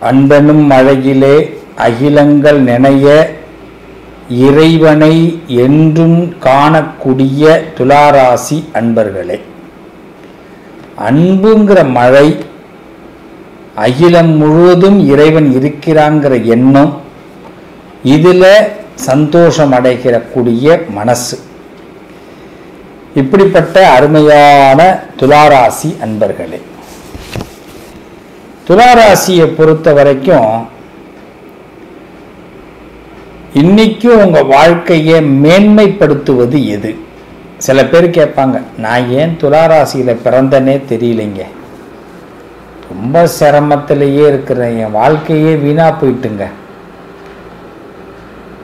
அன்பனும் மழையிலே அகிலங்கள் நினைய இறைவனை என்றும் காணக்கூடிய துளாராசி அன்பர்களே. அன்புங்கிற மழை அகிலம் முழுவதும் இறைவன் இருக்கிறாங்கிற எண்ணம் இதில் சந்தோஷம் அடைகிறக்கூடிய மனசு. இப்படிப்பட்ட அருமையான துளாராசி அன்பர்களே. துளாராசியை பொறுத்த வரைக்கும் இன்னைக்கும் உங்கள் வாழ்க்கையை மேன்மைப்படுத்துவது எது? சில பேர் கேட்பாங்க நான் ஏன் துளாராசியில் பிறந்தனே தெரியலைங்க. ரொம்ப சிரமத்திலேயே இருக்கிறேன் என் வாழ்க்கையே வீணாக போயிட்டுங்க.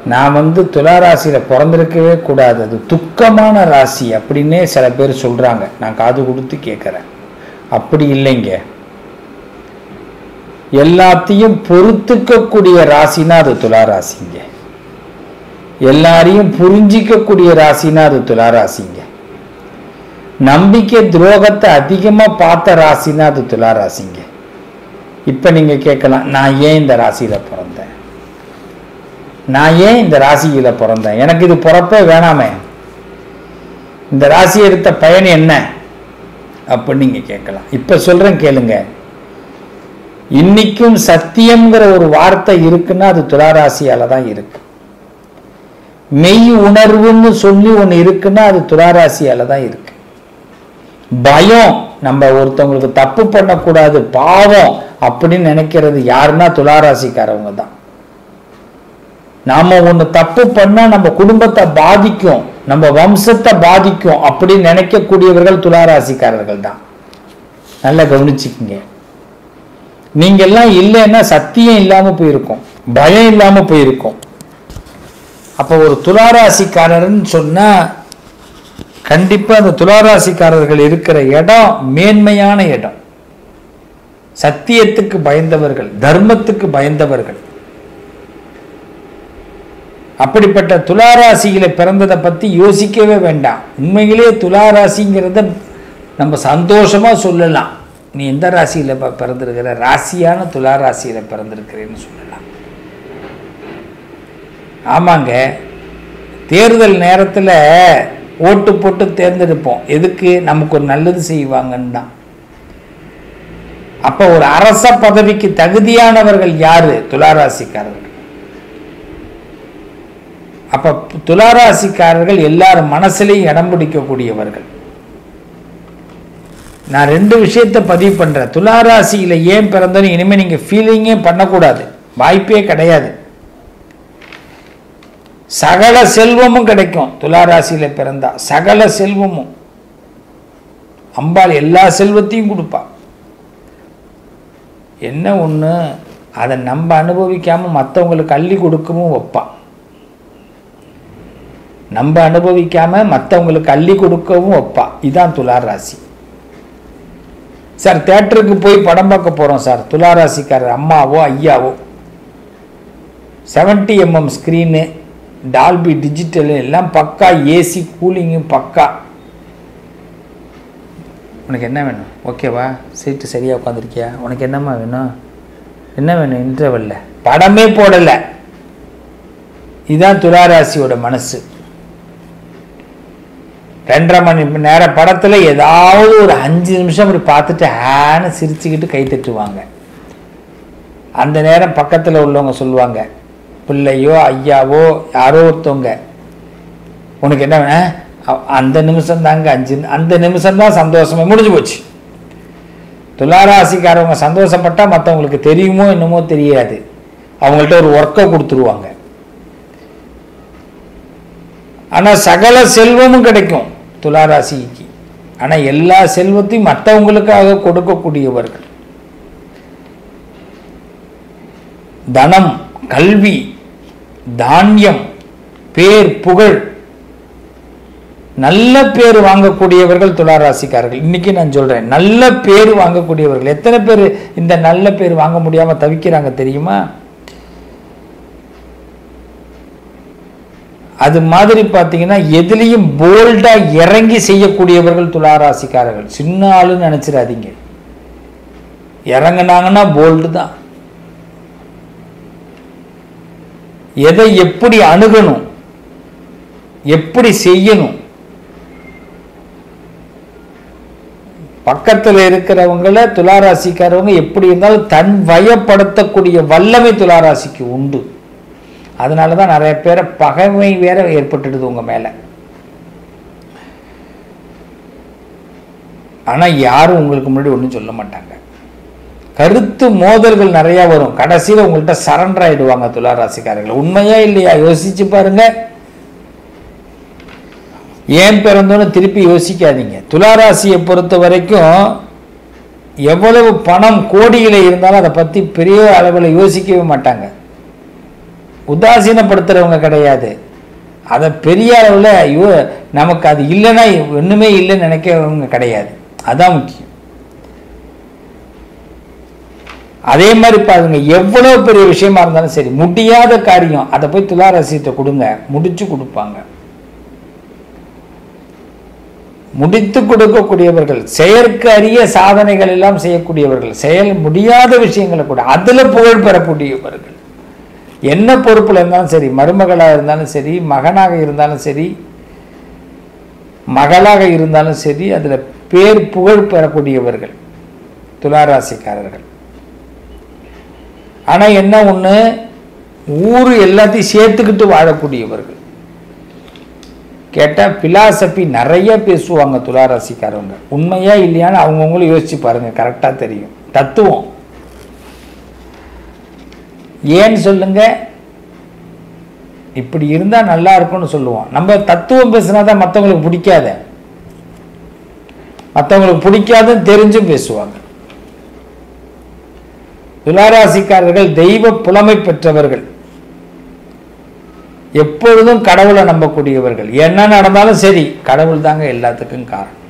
நான் வந்து துளாராசியில் பிறந்திருக்கவே கூடாது அது துக்கமான ராசி அப்படின்னே சில பேர் சொல்கிறாங்க நான் காது கொடுத்து கேட்குறேன். அப்படி இல்லைங்க. எல்லாத்தையும் பொறுத்துக்கக்கூடிய ராசினா அது துளாராசிங்க எல்லாரையும் புரிஞ்சிக்கக்கூடிய ராசினா அது துளாராசிங்க நம்பிக்கை துரோகத்தை அதிகமாக பார்த்த ராசினா அது துளாராசிங்க இப்போ நீங்கள் கேட்கலாம் நான் ஏன் இந்த ராசியில் பிறந்தேன்? நான் ஏன் இந்த ராசியில் பிறந்தேன்? எனக்கு இது பிறப்பே வேணாமே. இந்த ராசி எடுத்த பயன் என்ன? அப்படின்னு நீங்கள் கேட்கலாம். இப்போ சொல்கிறேன் கேளுங்கள் இன்னைக்கும் சத்தியம்ங்கிற ஒரு வார்த்தை இருக்குன்னா அது துளாராசியால தான் இருக்கு. மெய் உணர்வுன்னு சொல்லி ஒன்று இருக்குன்னா அது துளாராசியால தான் இருக்கு. பயம் நம்ம ஒருத்தவங்களுக்கு தப்பு பண்ணக்கூடாது பாவம் அப்படின்னு நினைக்கிறது யாருன்னா துளாராசிக்காரவங்க தான். நாம ஒன்று தப்பு பண்ணா நம்ம குடும்பத்தை பாதிக்கும் நம்ம வம்சத்தை பாதிக்கும் அப்படின்னு நினைக்கக்கூடியவர்கள் துளாராசிக்காரர்கள் தான். நல்லா கவனிச்சுக்குங்க. நீங்க எல்லாம் இல்லைன்னா சத்தியம் இல்லாம போயிருக்கும். பயம் இல்லாம போயிருக்கும். அப்ப ஒரு துளாராசிக்காரர்னு சொன்னா கண்டிப்பா அந்த துளாராசிக்காரர்கள் இருக்கிற இடம் மேன்மையான இடம். சத்தியத்துக்கு பயந்தவர்கள் தர்மத்துக்கு பயந்தவர்கள். அப்படிப்பட்ட துளாராசியில பிறந்ததை பத்தி யோசிக்கவே வேண்டாம். உண்மையிலே துளாராசிங்கிறத நம்ம சந்தோஷமா சொல்லலாம். நீ எந்த ராசியில ப- பிறந்திருக்கிற? ராசியான துளாராசியில பிறந்திருக்கிறேன்னு சொல்லலாம். ஆமாங்க. தேர்தல் நேரத்துல ஓட்டு போட்டு தேர்ந்தெடுப்போம். எதுக்கு? நமக்கு ஒரு நல்லது செய்வாங்கன்னு தான். அப்ப ஒரு அரச பதவிக்கு தகுதியானவர்கள் யாரு? துளாராசிக்காரர்கள் அப்ப துளாராசிக்காரர்கள் எல்லாரும் மனசுலையும் இடம் பிடிக்கக்கூடியவர்கள். நான் ரெண்டு விஷயத்தை பதிவு பண்ணுறேன் துளாராசியில் ஏன் பிறந்தோன்னு இனிமேல் நீங்கள் ஃபீலிங்கே பண்ணக்கூடாது. வாய்ப்பே கிடையாது. சகல செல்வமும் கிடைக்கும் துளாராசியில் பிறந்தா. சகல செல்வமும். அம்பாள் எல்லா செல்வத்தையும் கொடுப்பா. என்ன ஒன்று அதை நம்ம அனுபவிக்காமல் மற்றவங்களுக்கு அள்ளி கொடுக்கவும் வைப்பா. நம்ம அனுபவிக்காமல் மற்றவங்களுக்கு அள்ளி கொடுக்கவும் வைப்பா. இதுதான் துளார் ராசி சார் தேட்டருக்கு போய் படம் பார்க்க போகிறோம் சார். துளாராசிக்காரர் அம்மாவோ ஐயாவோ. 70 எம்எம் ஸ்க்ரீனு டால்பி டிஜிட்டல் எல்லாம் பக்கா ஏசி கூலிங்கு பக்கா. உனக்கு என்ன வேணும்? ஓகேவா சீட்டு சரியாக உட்காந்துருக்கியா உனக்கு என்னம்மா வேணும்? என்ன வேணும்? இன்டர்வல்ல படமே போடலை. இதுதான் துளாராசியோட மனசு. ரெண்டரை மணி நேரம் படத்தில் ஏதாவது ஒரு அஞ்சு நிமிஷம் அப்படி பார்த்துட்டு ஹேன்னு சிரிச்சுக்கிட்டு கை தட்டுவாங்க. அந்த நேரம் பக்கத்தில் உள்ளவங்க சொல்லுவாங்க பிள்ளையோ ஐயாவோ யாரோ ஒருத்தவங்க உனக்கு என்ன வேணும்? அ- அந்த நிமிஷம் தாங்க அஞ்சு அந்த நிமிஷம் தான் சந்தோஷமே முடிஞ்சு போச்சு. துளாராசிக்காரவங்க சந்தோஷப்பட்டால் மற்றவங்களுக்கு தெரியுமோ என்னமோ தெரியாது. அவங்கள்ட்ட ஒரு ஒர்க்கை கொடுத்துருவாங்க. ஆனால் சகல செல்வமும் கிடைக்கும். துளாராசிக்கு. ஆனா எல்லா செல்வத்தையும் மற்றவங்களுக்காக கொடுக்கக்கூடியவர்கள். தனம் கல்வி தானியம் பேர் புகழ் நல்ல பேர் வாங்கக்கூடியவர்கள் துளாராசிக்காரர்கள். இன்னைக்கு நான் சொல்றேன் நல்ல பேர் வாங்கக்கூடியவர்கள். எத்தனை பேர் இந்த நல்ல பேர் வாங்க முடியாம தவிக்கிறாங்க தெரியுமா? அது மாதிரி பார்த்தீங்கன்னா எதுலேயும் போல்டாக இறங்கி செய்யக்கூடியவர்கள் துளாராசிக்காரர்கள். சின்ன ஆளுன்னு நினச்சிடாதீங்க. இறங்குனாங்கன்னா போல்டு தான். எதை எப்படி அணுகணும்? எப்படி செய்யணும்? பக்கத்தில் இருக்கிறவங்கள துளாராசிக்காரவங்க எப்படி இருந்தாலும் தன் வயப்படுத்தக்கூடிய வல்லமை துளாராசிக்கு உண்டு. அதனால தான் நிறைய பேரை பகைமை வேற ஏற்பட்டுடுது உங்கள் மேலே. ஆனால் யாரும் உங்களுக்கு முன்னாடி ஒன்றும் சொல்ல மாட்டாங்க. கருத்து மோதல்கள் நிறையா வரும். கடைசியில் உங்கள்கிட்ட சரண்டர் ஆகிடுவாங்க துளாராசிக்காரர்கள் உண்மையா இல்லையா? யோசிச்சு பாருங்க. ஏன் பிறந்தோன்னு திருப்பி யோசிக்காதீங்க. துளாராசியை பொறுத்த வரைக்கும் எவ்வளவு பணம் கோடியில் இருந்தாலும் அதை பற்றி பெரிய அளவில் யோசிக்கவே மாட்டாங்க. உதாசீனப்படுத்துறவங்க கிடையாது. அதை பெரிய அளவில் ஐயோ நமக்கு அது இல்லைன்னா ஒன்றுமே இல்லைன்னு நினைக்கிறவங்க கிடையாது. அதான் முக்கியம். அதே மாதிரி பாருங்க எவ்வளவு பெரிய விஷயமா இருந்தாலும் சரி முடியாத காரியம் அதை போய் துளாராசியத்தை கொடுங்க முடிச்சு கொடுப்பாங்க. முடித்து கொடுக்கக்கூடியவர்கள் செயற்கு அரிய சாதனைகள் எல்லாம் செய்யக்கூடியவர்கள் செயல் முடியாத விஷயங்களை கூட அதில் புகழ் பெறக்கூடியவர்கள். என்ன பொறுப்பில் இருந்தாலும் சரி மருமகளாக இருந்தாலும் சரி மகனாக இருந்தாலும் சரி மகளாக இருந்தாலும் சரி அதில் பேர் புகழ் பெறக்கூடியவர்கள் துளாராசிக்காரர்கள். ஆனால் என்ன ஒன்று ஊர் எல்லாத்தையும் சேர்த்துக்கிட்டு வாழக்கூடியவர்கள். கேட்டால் பிலாசபி நிறைய பேசுவாங்க துளாராசிக்காரவங்க. உண்மையா இல்லையான்னு அவங்கவுங்களும் யோசிச்சு பாருங்க கரெக்டாக தெரியும். தத்துவம். ஏன்னு சொல்லுங்க? இப்படி இருந்தா நல்லா இருக்கும்னு சொல்லுவோம். நம்ம தத்துவம் பேசுனா தான் மற்றவங்களுக்கு பிடிக்காத. மற்றவங்களுக்கு பிடிக்காதுன்னு தெரிஞ்சும் பேசுவாங்க. துளாராசிக்காரர்கள் தெய்வ புலமை பெற்றவர்கள். எப்பொழுதும் கடவுளை நம்பக்கூடியவர்கள். என்ன நடந்தாலும் சரி கடவுள் தாங்க எல்லாத்துக்கும் காரணம்.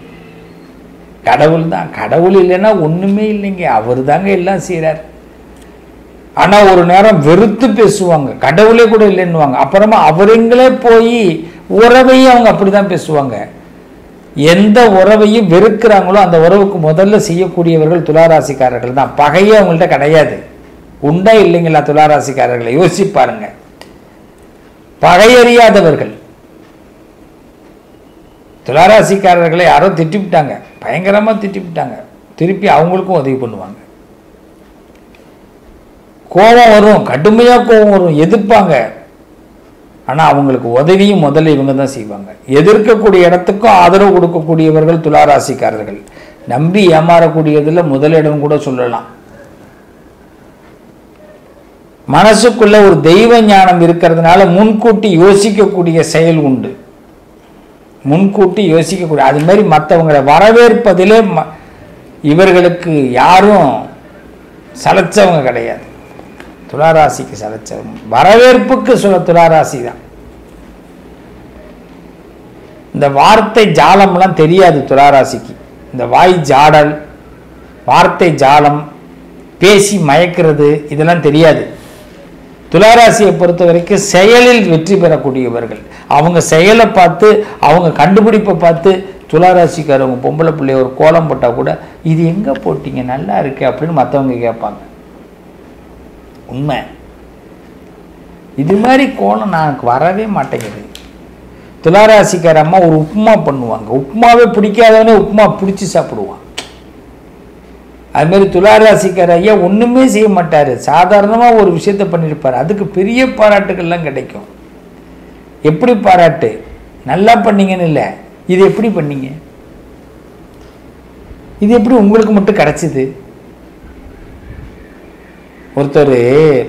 கடவுள் தான். கடவுள் இல்லைன்னா ஒண்ணுமே இல்லைங்க. அவர் தாங்க எல்லாம் செய்கிறார் ஆனால் ஒரு நேரம் வெறுத்து பேசுவாங்க. கடவுளே கூட இல்லைன்னுவாங்க. அப்புறமா அவருங்களே போய் உறவையும் அவங்க அப்படிதான் பேசுவாங்க. எந்த உறவையும் வெறுக்கிறாங்களோ அந்த உறவுக்கு முதல்ல செய்யக்கூடியவர்கள் துளாராசிக்காரர்கள் தான். பகையே அவங்கள்ட்ட கிடையாது. உண்டா இல்லைங்களா துளாராசிக்காரர்களை? யோசிச்சு பாருங்க. பகையறியாதவர்கள். துளாராசிக்காரர்களை யாரோ திட்டிவிட்டாங்க. பயங்கரமாக திட்டிவிட்டாங்க. திருப்பி அவங்களுக்கும் உதவி பண்ணுவாங்க. கோபம் வரும் கடுமையாக கோபம் வரும் எதிர்ப்பாங்க. ஆனால் அவங்களுக்கு உதவியும் முதல்ல இவங்க தான் செய்வாங்க. எதிர்க்கக்கூடிய இடத்துக்கும் ஆதரவு கொடுக்கக்கூடியவர்கள் துளாராசிக்காரர்கள். நம்பி ஏமாறக்கூடியதில் முதலிடம் கூட சொல்லலாம். மனசுக்குள்ள ஒரு தெய்வ ஞானம் இருக்கிறதுனால முன்கூட்டி யோசிக்கக்கூடிய செயல் உண்டு. முன்கூட்டி யோசிக்கக்கூடிய அது மாதிரி மற்றவங்களை வரவேற்பதிலே ம- இவர்களுக்கு யாரும் சலைச்சவங்க கிடையாது. துளாராசிக்கு சலைச்சவங்க வரவேற்புக்கு சொல்ல துளாராசி தான். இந்த வார்த்தை ஜாலம்லாம் தெரியாது துளாராசிக்கு. இந்த வாய் ஜாடல் வார்த்தை ஜாலம் பேசி மயக்கிறது இதெல்லாம் தெரியாது. துளாராசியை பொறுத்த வரைக்கும் செயலில் வெற்றி பெறக்கூடியவர்கள். அவங்க செயலை பார்த்து அவங்க கண்டுபிடிப்பை பார்த்து துளாராசிக்காரவங்க பொம்பளை பிள்ளைய ஒரு கோலம் போட்டால் கூட இது எங்கே போட்டீங்க? நல்லா இருக்கு அப்படின்னு மற்றவங்க கேட்பாங்க. உண்மை. இது மாதிரி கோலம் எனக்கு வரவே மாட்டேங்குது. துளாராசிக்கார அம்மா ஒரு உப்புமா பண்ணுவாங்க. உப்புமாவே பிடிக்காதவனே உப்புமா பிடிச்சி சாப்பிடுவான். அது மாதிரி துளாராசிக்கார ஐயா ஒன்றுமே செய்ய மாட்டார். சாதாரணமா ஒரு விஷயத்த பண்ணியிருப்பாரு அதுக்கு பெரிய பாராட்டுகள்லாம் கிடைக்கும். எப்படி பாராட்டு? நல்லா பண்ணீங்கன்னு இல்லை. இது எப்படி பண்ணீங்க? இது எப்படி உங்களுக்கு மட்டும் கிடைச்சிது? ஒருத்தர்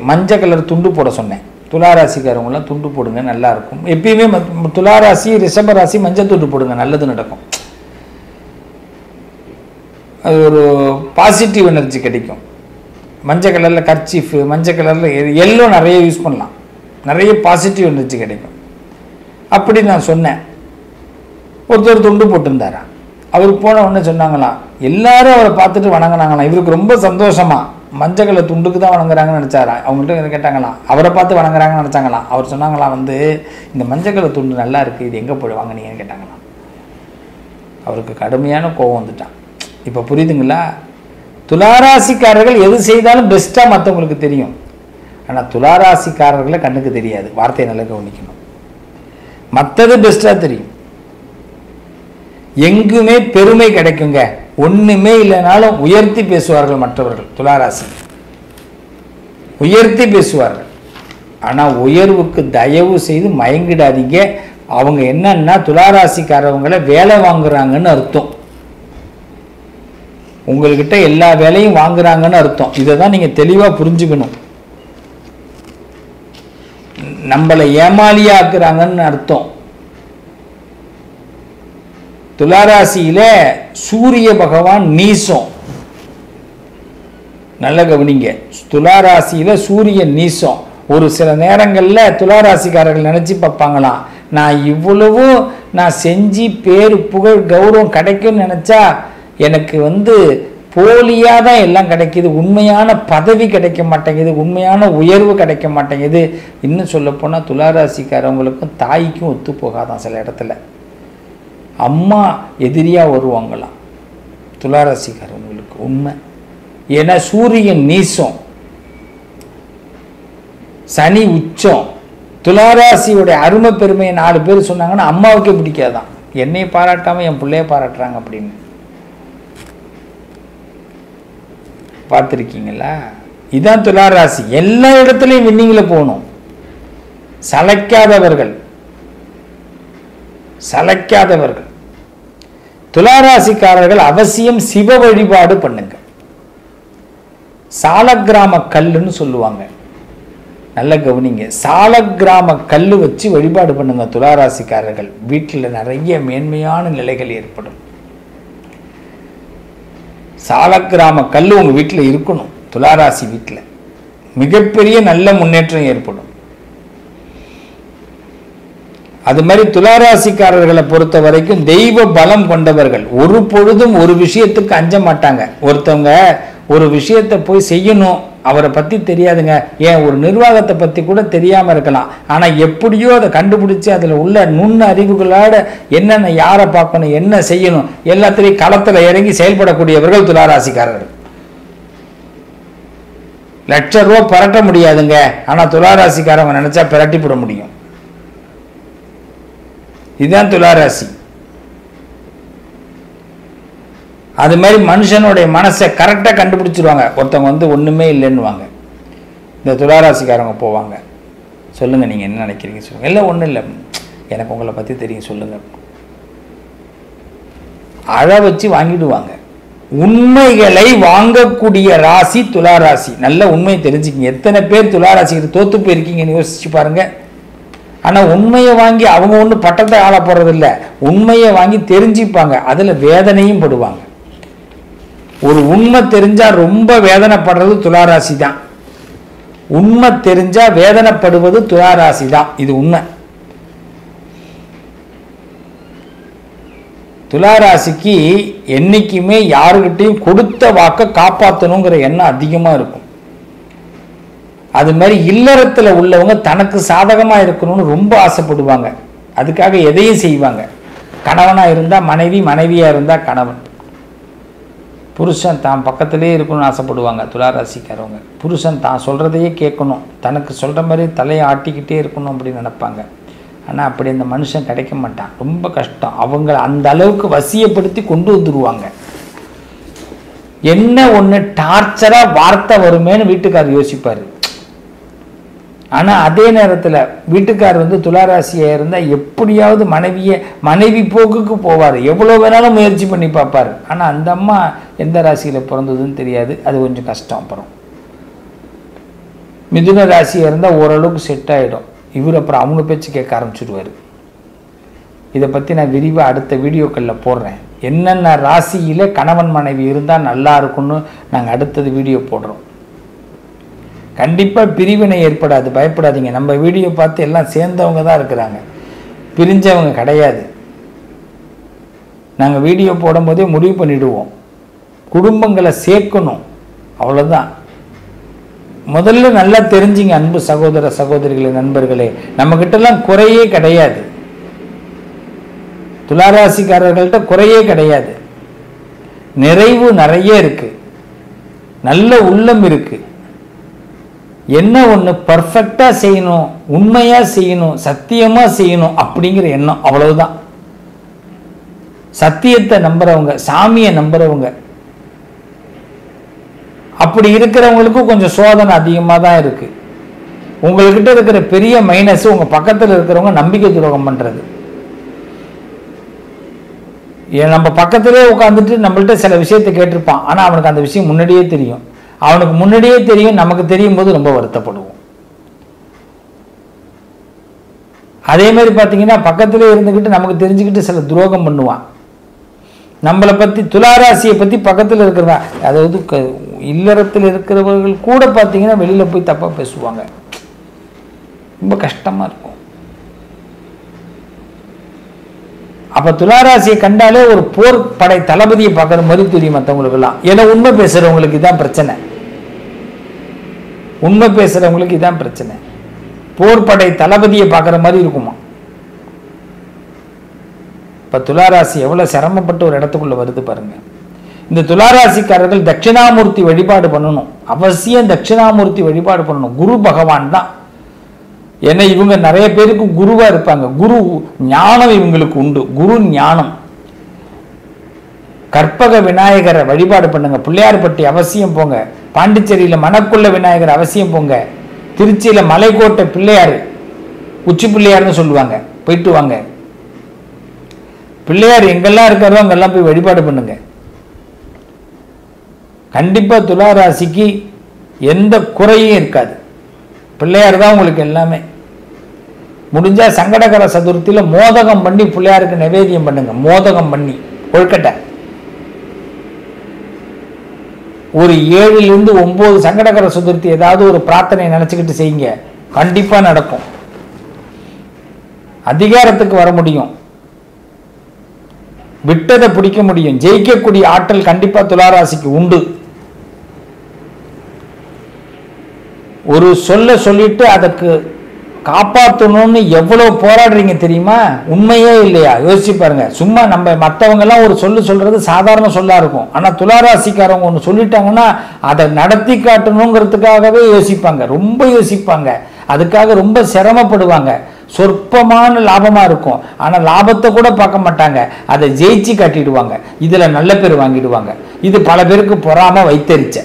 மஞ்சள் கலர் துண்டு போட சொன்னேன். துளாராசிக்காரவங்களாம் துண்டு போடுங்க நல்லா இருக்கும் எப்பயுமே துளாராசி ரிஷப ராசி மஞ்சள் துண்டு போடுங்க நல்லது நடக்கும். அது ஒரு பாசிட்டிவ் எனர்ஜி கிடைக்கும். மஞ்சள் கலரில் கர்ச்சீஃபு மஞ்சள் கலரில் எல்லோ நிறைய யூஸ் பண்ணலாம். நிறைய பாசிட்டிவ் எனர்ஜி கிடைக்கும். அப்படி நான் சொன்னேன். ஒருத்தர் துண்டு போட்டிருந்தாரா? அவருக்கு போன உடனே சொன்னாங்களாம் எல்லாரும் அவரை பார்த்துட்டு வணங்கினாங்களாம். இவருக்கு ரொம்ப சந்தோஷமா. மஞ்சள் துண்டுக்கு தான் வணங்குறாங்கன்னு நினச்சாராம் அவங்கள்ட்ட கேட்டாங்களாம் அவரை பார்த்து வணங்குறாங்கன்னு நினச்சாங்களாம் அவர் சொன்னாங்களாம் வந்து இந்த மஞ்சள் துண்டு நல்லா இருக்குது இது எங்கே போய் வாங்குனீங்கன்னு கேட்டாங்களாம். அவருக்கு கடுமையான கோபம் வந்துட்டான். இப்போ புரியுதுங்களா? துளாராசிக்காரர்கள் எது செய்தாலும் பெஸ்ட்டாக மற்றவங்களுக்கு தெரியும். ஆனால் துளாராசிக்காரர்களை கண்ணுக்கு தெரியாது. வார்த்தையை நல்லா கவனிக்கணும். மற்றது பெஸ்ட்டாக தெரியும். எங்குமே பெருமை கிடைக்குங்க. ஒன்றுமே இல்லைனாலும் உயர்த்தி பேசுவார்கள் மற்றவர்கள் துளாராசி. உயர்த்தி பேசுவார்கள். ஆனால் உயர்வுக்கு தயவு செய்து மயங்கிடாதீங்க. அவங்க என்னன்னா துளாராசிக்காரவங்களை வேலை வாங்குறாங்கன்னு அர்த்தம். உங்கள்கிட்ட எல்லா வேலையும் வாங்குறாங்கன்னு அர்த்தம். இதை தான் நீங்கள் தெளிவாக புரிஞ்சுக்கணும். நம்மளை ஏமாலியாக்குறாங்கன்னு அர்த்தம். துளாராசியில சூரிய பகவான் நீசம். நல்ல கவனிங்க. துளாராசியில சூரியன் நீசம். ஒரு சில நேரங்களில் துளாராசிக்காரர்கள் நினைச்சு பார்ப்பாங்களாம். நான் இவ்வளவும் நான் செஞ்சு பேர் புகழ் கௌரவம் கிடைக்கும்னு நினைச்சா எனக்கு வந்து போலியாக தான் எல்லாம் கிடைக்கிது. உண்மையான பதவி கிடைக்க மாட்டேங்குது. உண்மையான உயர்வு கிடைக்க மாட்டேங்குது. இன்னும் சொல்லப்போனால் துளாராசிக்காரவங்களுக்கும் தாய்க்கும் ஒத்து போகாதான் சில இடத்துல. அம்மா எதிரியாக வருவாங்களாம் துளாராசிக்காரவங்களுக்கு உண்மை. ஏன்னா சூரியன் நீசம். சனி உச்சம். துளாராசியோடைய அருமை பெருமையை நாலு பேர் சொன்னாங்கன்னா அம்மாவுக்கே பிடிக்காதான். என்னை பாராட்டாமல் என் பிள்ளைய பாராட்டுறாங்க அப்படின்னு. பார்த்துருக்கீங்களா? இதுதான் துளாராசி. எல்லா இடத்துலையும் வின்னிங்கில் போகணும். சளைக்காதவர்கள். சளைக்காதவர்கள். துளாராசிக்காரர்கள் அவசியம் சிவ வழிபாடு பண்ணுங்க. சாலக்கிராம கல்லுன்னு சொல்லுவாங்க. நல்ல கவனிங்க. சாலக்கிராம கல்லு வச்சு வழிபாடு பண்ணுங்க துளாராசிக்காரர்கள். வீட்டில் நிறைய மேன்மையான நிலைகள் ஏற்படும். சாலக்கிராம கல் உங்கள் வீட்டில் இருக்கணும். துளாராசி வீட்டில். மிகப்பெரிய நல்ல முன்னேற்றம் ஏற்படும். அது மாதிரி துளாராசிக்காரர்களை பொறுத்த வரைக்கும் தெய்வ பலம் கொண்டவர்கள். ஒரு பொழுதும் ஒரு விஷயத்துக்கு அஞ்ச மாட்டாங்க. ஒருத்தவங்க ஒரு விஷயத்தை போய் செய்யணும். அவரை பற்றி தெரியாதுங்க. ஏன்? ஒரு நிர்வாகத்தை பற்றி கூட தெரியாமல் இருக்கலாம். ஆனால் எப்படியோ அதை கண்டுபிடிச்சி அதில் உள்ள நுண் அறிவுகளோட என்னென்ன யாரை பார்க்கணும் என்ன செய்யணும் எல்லாத்திலையும் களத்தில் இறங்கி செயல்படக்கூடியவர்கள் துளாராசிக்காரர்கள். லட்ச ரூபா பரட்ட முடியாதுங்க. ஆனால் துளாராசிக்காரவங்க நினச்சா பிரட்டி போட முடியும். இதுதான் துளாராசி. அது மாதிரி மனுஷனுடைய மனசை கரெக்டாக கண்டுபிடிச்சிருவாங்க. ஒருத்தவங்க வந்து ஒன்றுமே இல்லைன்னுவாங்க. இந்த துளாராசிக்காரவங்க போவாங்க. சொல்லுங்கள் நீங்கள் என்ன நினைக்கிறீங்க? சொல்லுங்கள் இல்லை ஒன்றும் இல்லை. எனக்கு உங்களை பற்றி தெரியும். சொல்லுங்கள் அழ வச்சு வாங்கிடுவாங்க. உண்மைகளை வாங்கக்கூடிய ராசி துளாராசி. நல்ல உண்மையை தெரிஞ்சுக்கிங்க. எத்தனை பேர் துளாராசிக்கு தோத்து போயிருக்கீங்கன்னு யோசிச்சு பாருங்க. ஆனால் உண்மையை வாங்கி அவங்க ஒன்றும் பட்டத்தை ஆள உண்மையை வாங்கி தெரிஞ்சுப்பாங்க. அதில் வேதனையும் படுவாங்க. ஒரு உண்மை தெரிஞ்சால் ரொம்ப வேதனைப்படுறது துளாராசி தான் உண்மை தெரிஞ்சால் வேதனைப்படுவது துளாராசி தான் இது உண்மை. துளாராசிக்கு என்றைக்குமே யாருக்கிட்டையும் கொடுத்த வாக்கை காப்பாற்றணுங்கிற எண்ணம் அதிகமாக இருக்கும். அது மாதிரி இல்லறத்தில் உள்ளவங்க தனக்கு சாதகமாக இருக்கணும்னு ரொம்ப ஆசைப்படுவாங்க. அதுக்காக எதையும் செய்வாங்க. கணவனாக இருந்தால் மனைவி மனைவியாக இருந்தால் கணவன். புருஷன் தான் பக்கத்திலே இருக்கணும்னு ஆசைப்படுவாங்க துளாராசிக்காரவங்க. புருஷன் தான் சொல்கிறதையே கேட்கணும். தனக்கு சொல்கிற மாதிரி தலையை ஆட்டிக்கிட்டே இருக்கணும் அப்படின்னு நினைப்பாங்க. ஆனால் அப்படி அந்த மனுஷன் கிடைக்க மாட்டான். ரொம்ப கஷ்டம். அவங்க அந்த அளவுக்கு வசியப்படுத்தி கொண்டு வந்துடுவாங்க என்ன ஒன்று டார்ச்சராக வார்த்தை வருமேன்னு வீட்டுக்காரர் யோசிப்பார். ஆனால் அதே நேரத்தில் வீட்டுக்கார் வந்து துளாராசியாக இருந்தால் எப்படியாவது மனைவியை மனைவி போக்குக்கு போவார். எவ்வளோ வேணாலும் முயற்சி பண்ணி பார்ப்பாரு. ஆனால் அந்த அம்மா எந்த ராசியில் பிறந்ததுன்னு தெரியாது. அது கொஞ்சம் கஷ்டம் அப்புறம். மிதுன ராசியாக இருந்தால் ஓரளவுக்கு செட் ஆகிடும் இவர் அப்புறம் அவங்க பேச்சு கேட்க ஆரம்பிச்சிடுவாரு இதை பற்றி நான் விரிவாக அடுத்த வீடியோக்களில் போடுறேன். என்னென்ன ராசியில் கணவன் மனைவி இருந்தால் நல்லா இருக்கும்னு நாங்கள் அடுத்தது வீடியோ போடுறோம். கண்டிப்பாக பிரிவினை ஏற்படாது பயப்படாதீங்க. நம்ம வீடியோ பார்த்து எல்லாம் சேர்ந்தவங்க தான் இருக்கிறாங்க. பிரிஞ்சவங்க கிடையாது. நாங்கள் வீடியோ போடும்போதே முடிவு பண்ணிவிடுவோம் குடும்பங்களை சேர்க்கணும். அவ்வளோதான் முதல்ல நல்லா தெரிஞ்சுங்க அன்பு சகோதர சகோதரிகளே நண்பர்களே. நம்மக்கிட்டலாம் குறையே கிடையாது. துளாராசிக்காரர்கள்ட்ட குறையே கிடையாது. நிறைவு நிறைய இருக்குது நல்ல உள்ளம் இருக்குது என்ன ஒன்று பர்ஃபெக்டாக செய்யணும் உண்மையாக செய்யணும் சத்தியமாக செய்யணும் அப்படிங்கிற எண்ணம் அவ்வளவுதான். சத்தியத்தை நம்புறவங்க சாமியை நம்புறவங்க. அப்படி இருக்கிறவங்களுக்கும் கொஞ்சம் சோதனை அதிகமாக தான் இருக்கு. உங்கள்கிட்ட இருக்கிற பெரிய மைனஸ் உங்க பக்கத்தில் இருக்கிறவங்க நம்பிக்கை துரோகம் பண்றது. நம்ம பக்கத்திலே உட்காந்துட்டு நம்மள்ட்ட சில விஷயத்தை கேட்டிருப்பான். ஆனால் அவனுக்கு அந்த விஷயம் முன்னாடியே தெரியும். அவனுக்கு முன்னாடியே தெரியும் நமக்கு தெரியும் போது ரொம்ப வருத்தப்படுவோம். அதே மாதிரி பார்த்தீங்கன்னா பக்கத்தில் இருந்துக்கிட்டு நமக்கு தெரிஞ்சுக்கிட்டு சில துரோகம் பண்ணுவான். நம்மளை பற்றி துளாராசியை பற்றி பக்கத்தில் இருக்கிறதா அதாவது க இல்லறத்தில் இருக்கிறவர்கள் கூட பார்த்தீங்கன்னா வெளியில் போய் தப்பாக பேசுவாங்க. ரொம்ப கஷ்டமாக இருக்கும். அப்போ துளாராசியை கண்டாலே ஒரு போர் படை தளபதியை பார்க்குற மாதிரி தெரியும் மற்றவங்களுக்கெல்லாம் ஏன்னா உண்மை பேசுகிறவங்களுக்கு தான் பிரச்சனை. உண்மை பேசுகிறவங்களுக்கு இதான் பிரச்சனை. போர் படை தளபதியை பார்க்குற மாதிரி இருக்குமா? இப்போ துளாராசி எவ்வளோ சிரமப்பட்டு ஒரு இடத்துக்குள்ள வருது பாருங்க. இந்த துளாராசிக்காரர்கள் தட்சிணாமூர்த்தி வழிபாடு பண்ணணும். அவசியம் தட்சிணாமூர்த்தி வழிபாடு பண்ணணும். குரு பகவான் தான். ஏன்னா இவங்க நிறைய பேருக்கு குருவா இருப்பாங்க. குரு ஞானம் இவங்களுக்கு உண்டு. குரு ஞானம். கற்பக விநாயகரை வழிபாடு பண்ணுங்க. பிள்ளையார்பட்டி அவசியம் போங்க. பாண்டிச்சேரியில் மணக்குள்ள விநாயகர் அவசியம் போங்க. திருச்சியில் மலைக்கோட்டை பிள்ளையார் உச்சி பிள்ளையார்னு சொல்லுவாங்க. போயிட்டு வாங்க. பிள்ளையார் எங்கெல்லாம் இருக்காரோ அங்கெல்லாம் போய் வழிபாடு பண்ணுங்க. கண்டிப்பாக துலா ராசிக்கு எந்த குறையும் இருக்காது. பிள்ளையார் தான் உங்களுக்கு எல்லாமே. முடிஞ்சால் சங்கடகர சதுர்த்தியில் மோதகம் பண்ணி பிள்ளையாருக்கு நிவேதியம் பண்ணுங்கள் மோதகம் பண்ணி. கொழுக்கட்டை. ஒரு ஏழுலேருந்து ஒன்பது சங்கடகர சுதிர்த்தி ஏதாவது ஒரு பிரார்த்தனை நினச்சிக்கிட்டு செய்யுங்க. கண்டிப்பா நடக்கும். அதிகாரத்துக்கு வர முடியும். விட்டதை பிடிக்க முடியும். ஜெயிக்கக்கூடிய ஆற்றல் கண்டிப்பா துளாராசிக்கு உண்டு. ஒரு சொல்ல சொல்லிட்டு அதற்கு காப்பாற்றணும்னு எவ்வளவு போராடுறீங்க தெரியுமா? உண்மையே இல்லையா? யோசிச்சு பாருங்க. சும்மா நம்ம மற்றவங்க எல்லாம் ஒரு சொல்லு சொல்றது சாதாரண சொல்லா இருக்கும். ஆனா துளாராசிக்காரவங்க ஒன்று சொல்லிட்டாங்கன்னா அதை நடத்தி காட்டணுங்கிறதுக்காகவே யோசிப்பாங்க. ரொம்ப யோசிப்பாங்க. அதுக்காக ரொம்ப சிரமப்படுவாங்க. சொற்பமான லாபமா இருக்கும். ஆனா லாபத்தை கூட பார்க்க மாட்டாங்க. அதை ஜெயிச்சு காட்டிடுவாங்க. இதுல நல்ல பேர் வாங்கிடுவாங்க. இது பல பேருக்கு பொறாம வைத்தறிச்ச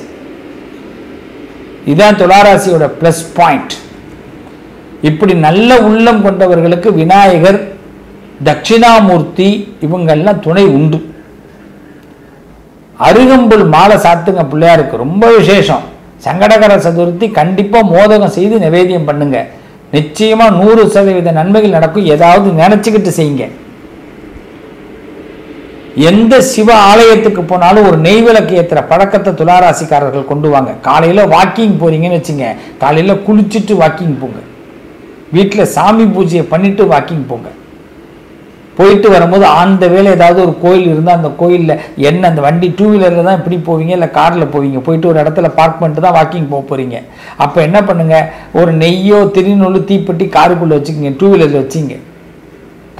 இதுதான் துளாராசியோட ப்ளஸ் பாயிண்ட் இப்படி நல்ல உள்ளம் கொண்டவர்களுக்கு விநாயகர் தட்சிணாமூர்த்தி இவங்கெல்லாம் துணை உண்டு. அருகம்புல் மாலை சாத்துங்க பிள்ளையாருக்கு ரொம்ப விசேஷம். சங்கடகர சதுர்த்தி கண்டிப்பாக மோதகம் செய்து நிவேதியம் பண்ணுங்க. நிச்சயமாக நூறு சதவீத நன்மைகள் நடக்கும். ஏதாவது நினச்சிக்கிட்டு செய்யுங்க. எந்த சிவ ஆலயத்துக்கு போனாலும் ஒரு நெய் விளக்கு ஏத்துற பழக்கத்தை துளாராசிக்காரர்கள் கொண்டு வாங்க. காலையில் வாக்கிங் போறீங்கன்னு வச்சுங்க. காலையில் குளிச்சுட்டு வாக்கிங் போங்க. வீட்டில் சாமி பூஜையை பண்ணிட்டு வாக்கிங் போங்க. போயிட்டு வரும்போது அந்த வேலை ஏதாவது ஒரு கோயில் இருந்தால் அந்த கோயிலில் என்ன அந்த வண்டி டூ வீலரில் தான் இப்படி போவீங்க இல்லை காரில் போவீங்க? போயிட்டு ஒரு இடத்துல பார்க் பண்ணிட்டு தான் வாக்கிங் போக போகிறீங்க அப்போ என்ன பண்ணுங்க? ஒரு நெய்யோ திருநூலு தீப்பெட்டி காருக்குள்ளே வச்சுக்கோங்க டூ வீலரில் வச்சிங்க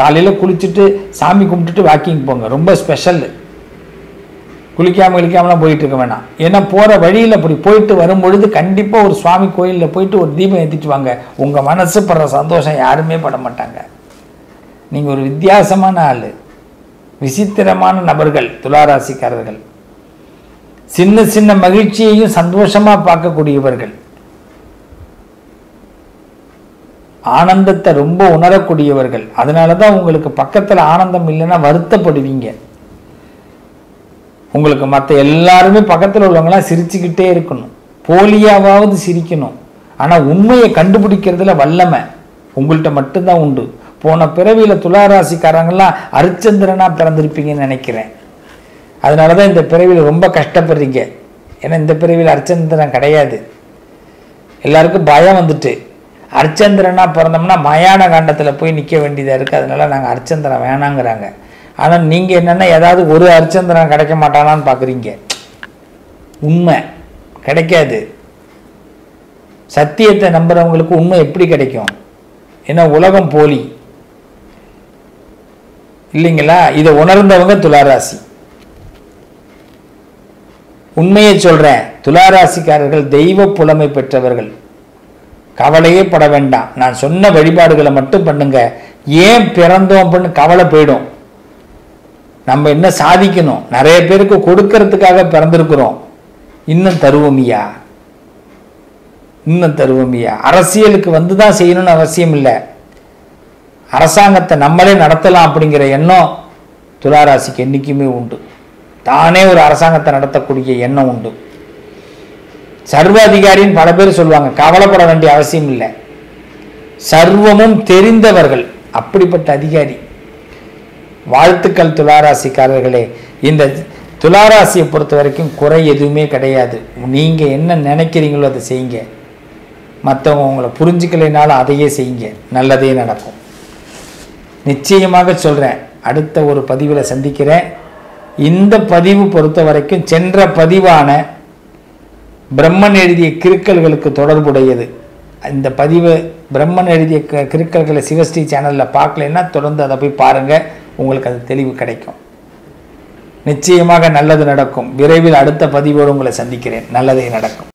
காலையில் குளிச்சுட்டு சாமி கும்பிட்டுட்டு வாக்கிங் போங்க. ரொம்ப ஸ்பெஷல் குளிக்காமல் குளிக்காமலாம் போயிட்டு இருக்க வேணாம். ஏன்னா போகிற வழியில் அப்படி போயிட்டு வரும்பொழுது கண்டிப்பாக ஒரு சுவாமி கோயிலில் போயிட்டு ஒரு தீபம் ஏற்றிட்டு வாங்க. உங்கள் மனசு படுற சந்தோஷம் யாருமே பட மாட்டாங்க. நீங்கள் ஒரு வித்தியாசமான ஆள். விசித்திரமான நபர்கள் துளாராசிக்காரர்கள். சின்ன சின்ன மகிழ்ச்சியையும் சந்தோஷமாக பார்க்கக்கூடியவர்கள். ஆனந்தத்தை ரொம்ப உணரக்கூடியவர்கள். அதனால தான் உங்களுக்கு பக்கத்தில் ஆனந்தம் இல்லைன்னா வருத்தப்படுவீங்க. உங்களுக்கு மற்ற எல்லாருமே பக்கத்தில் உள்ளவங்களாம் சிரிச்சுக்கிட்டே இருக்கணும். போலியாவது சிரிக்கணும். ஆனால் உண்மையை கண்டுபிடிக்கிறதுல வல்லமை உங்கள்கிட்ட மட்டும்தான் உண்டு. போன பிறவியில் துளாராசிக்காரங்களாம் அரிச்சந்திரனாக பிறந்திருப்பீங்கன்னு நினைக்கிறேன். அதனால தான் இந்த பிறவியில் ரொம்ப கஷ்டப்படுறீங்க. ஏன்னா இந்த பிறவியில் அரிச்சந்திரன் கிடையாது. எல்லாருக்கும் பயம் வந்துட்டு. அர்ச்சந்திரனாக பிறந்தோம்னா மயான காண்டத்தில் போய் நிற்க வேண்டியதாக இருக்குது அதனால நாங்கள் அர்ச்சந்திரன் வேணாங்கிறாங்க. ஆனால் நீங்கள் என்னென்னா ஏதாவது ஒரு அரிச்சந்திரன் கிடைக்க மாட்டானான்னு பார்க்குறீங்க உண்மை. கிடைக்காது. சத்தியத்தை நம்புறவங்களுக்கு உண்மை எப்படி கிடைக்கும்? ஏன்னா உலகம் போலி. இல்லைங்களா? இதை உணர்ந்தவங்க துளாராசி. உண்மையை சொல்கிறேன் துளாராசிக்காரர்கள் தெய்வ புலமை பெற்றவர்கள். கவலையே பட வேண்டாம். நான் சொன்ன வழிபாடுகளை மட்டும் பண்ணுங்க. ஏன் பிறந்தோம் அப்படின்னு கவலை போயிடும். நம்ம என்ன சாதிக்கணும்? நிறைய பேருக்கு கொடுக்கறதுக்காக பிறந்திருக்கிறோம். இன்னும் தருவோமியா? இன்னும் தருவோமியா? அரசியலுக்கு வந்து தான் செய்யணும்னு அவசியம் இல்லை. அரசாங்கத்தை நம்மளே நடத்தலாம் அப்படிங்கிற எண்ணம் துளாராசிக்கு என்றைக்குமே உண்டு. தானே ஒரு அரசாங்கத்தை நடத்தக்கூடிய எண்ணம் உண்டு. சர்வ அதிகாரின்னு பல பேர் சொல்லுவாங்க. கவலைப்பட வேண்டிய அவசியம் இல்லை. சர்வமும் தெரிந்தவர்கள். அப்படிப்பட்ட அதிகாரி. வாழ்த்துக்கள் துளாராசிக்காரர்களே. இந்த துளாராசியை பொறுத்த வரைக்கும் குறை எதுவுமே கிடையாது. நீங்கள் என்ன நினைக்கிறீங்களோ அதை செய்யுங்க. மற்றவங்க உங்களை புரிஞ்சுக்கலைனாலும் அதையே செய்யுங்க. நல்லதே நடக்கும். நிச்சயமாக சொல்கிறேன் அடுத்த ஒரு பதிவில் சந்திக்கிறேன். இந்த பதிவு பொறுத்த வரைக்கும் சென்ற பதிவான பிரம்மன் எழுதிய கிருக்கல்களுக்கு தொடர்புடையது. இந்த பதிவு பிரம்மன் எழுதிய க- கிறுக்கல்களை சிவஸ்ரீ சேனலில் பார்க்கலைன்னா தொடர்ந்து அதை போய் பாருங்கள் உங்களுக்கு அது தெளிவு கிடைக்கும். நிச்சயமாக நல்லது நடக்கும். விரைவில் அடுத்த பதிவோடு உங்களை சந்திக்கிறேன். நல்லதே நடக்கும்.